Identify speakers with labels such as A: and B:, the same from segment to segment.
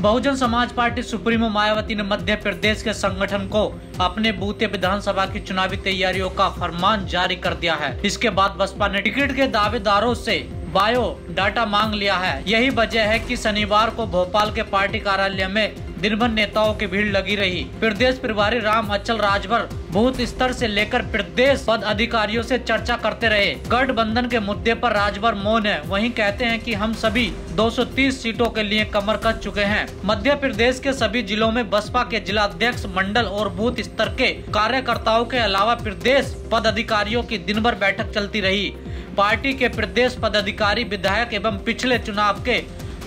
A: Bahujan Samaj party supremo Mayawati ने मध्य प्रदेश के संगठन को अपने बूते विधानसभा की चुनावी तैयारियों का फरमान जारी कर दिया है। इसके बाद बसपा ने टिकट के दावेदारों से बायो डाटा मांग लिया है। यही वजह है कि शनिवार को भोपाल के पार्टी कार्यालय में दिन भर नेताओं की भीड़ लगी रही। प्रदेश प्रभारी राम अचल राजभर बूथ स्तर से लेकर प्रदेश पद अधिकारियों से चर्चा करते रहे। गठबंधन के मुद्दे पर राजभर मौन है। वहीं कहते हैं कि हम सभी 230 सीटों के लिए कमर कस चुके हैं। मध्य प्रदेश के सभी जिलों में बसपा के जिला अध्यक्ष मंडल और बूथ स्तर के कार्यकर्ताओं के अलावा प्रदेश पद अधिकारियों की दिन भर बैठक चलती रही। पार्टी के प्रदेश पदाधिकारी विधायक एवं पिछले चुनाव के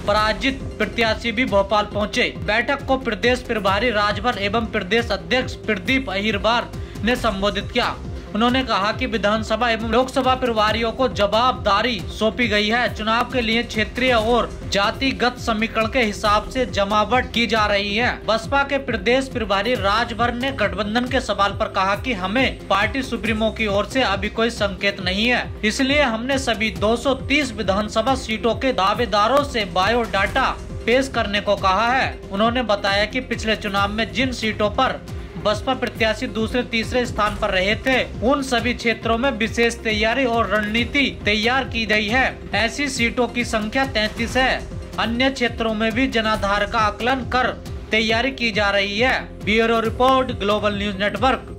A: पराजित प्रत्याशी भी भोपाल पहुँचे। बैठक को प्रदेश प्रभारी, राजभर एवं प्रदेश अध्यक्ष प्रदीप अहिरबार ने संबोधित किया। उन्होंने कहा कि विधानसभा एवं लोकसभा प्रभारियों को जवाबदारी सौंपी गई है। चुनाव के लिए क्षेत्रीय और जातिगत समीकरण के हिसाब से जमावट की जा रही है। बसपा के प्रदेश प्रभारी राजभर ने गठबंधन के सवाल पर कहा कि हमें पार्टी सुप्रीमो की ओर से अभी कोई संकेत नहीं है। इसलिए हमने सभी 230 विधानसभा सीटों के दावेदारों से बायोडाटा पेश करने को कहा है। उन्होंने बताया कि पिछले चुनाव में जिन सीटों पर बसपा प्रत्याशी दूसरे तीसरे स्थान पर रहे थे। उन सभी क्षेत्रों में विशेष तैयारी और रणनीति तैयार की गई है। ऐसी सीटों की संख्या तैतीस है। अन्य क्षेत्रों में भी जनाधार का आकलन कर तैयारी की जा रही है। Bureau report, global news network.